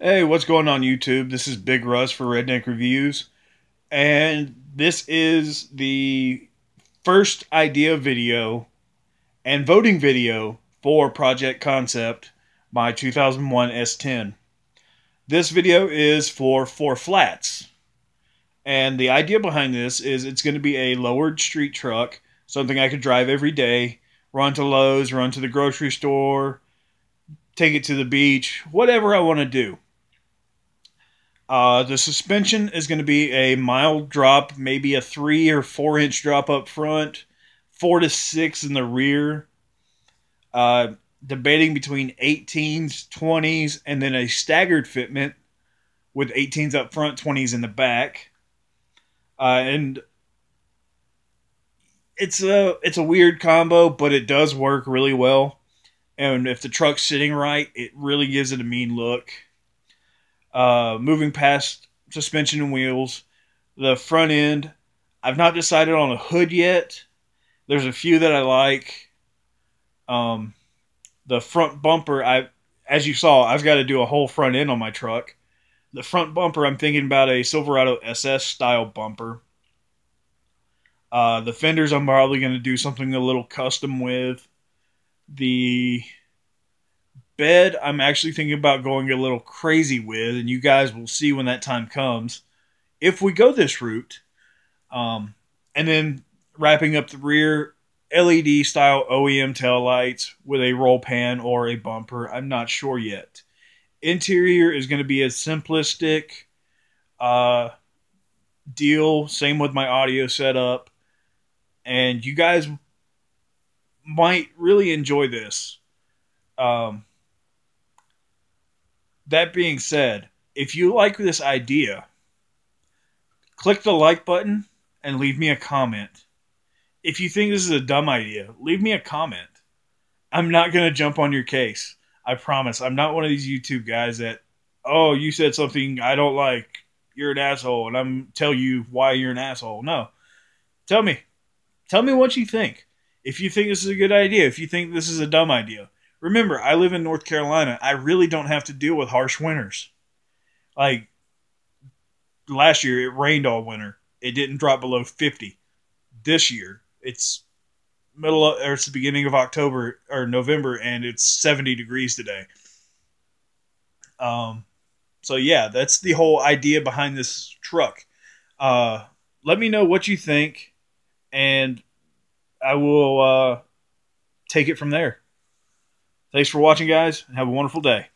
Hey, what's going on YouTube? This is Big Russ for Redneck Reviews, and this is the first idea video and voting video for Project Concept, my 2001 S10. This video is for four flats, and the idea behind this is it's going to be a lowered street truck, something I could drive every day, run to Lowe's, run to the grocery store, take it to the beach, whatever I want to do. Uh, the suspension is going to be a mild drop, maybe a three or four inch drop up front, four to six in the rear. Uh, debating between 18s, 20s, and then a staggered fitment with 18s up front, 20s in the back. Uh, and it's a it's a weird combo, but it does work really well. And if the truck's sitting right, it really gives it a mean look. Uh, moving past suspension and wheels, the front end, I've not decided on a hood yet. There's a few that I like. Um, the front bumper, I, as you saw, I've got to do a whole front end on my truck. The front bumper, I'm thinking about a Silverado SS style bumper. Uh, the fenders, I'm probably going to do something a little custom with. The bed I'm actually thinking about going a little crazy with, and you guys will see when that time comes if we go this route. Um, and then wrapping up the rear LED style OEM tail lights with a roll pan or a bumper. I'm not sure yet. Interior is going to be a simplistic uh, deal. Same with my audio setup. And you guys might really enjoy this. Um, that being said, if you like this idea, click the like button and leave me a comment. If you think this is a dumb idea, leave me a comment. I'm not going to jump on your case. I promise. I'm not one of these YouTube guys that, oh, you said something I don't like. You're an asshole, and I'm tell you why you're an asshole. No. Tell me. Tell me what you think. If you think this is a good idea, if you think this is a dumb idea. Remember, I live in North Carolina. I really don't have to deal with harsh winters. Like last year, it rained all winter. It didn't drop below 50. This year, it's middle of, or it's the beginning of October or November, and it's 70 degrees today. Um, so yeah, that's the whole idea behind this truck. Uh, let me know what you think, and I will uh, take it from there. Thanks for watching, guys, and have a wonderful day.